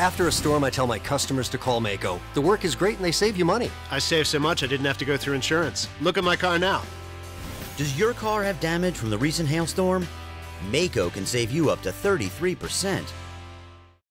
After a storm, I tell my customers to call Maaco. The work is great and they save you money. I saved so much I didn't have to go through insurance. Look at my car now. Does your car have damage from the recent hailstorm? Maaco can save you up to 33%.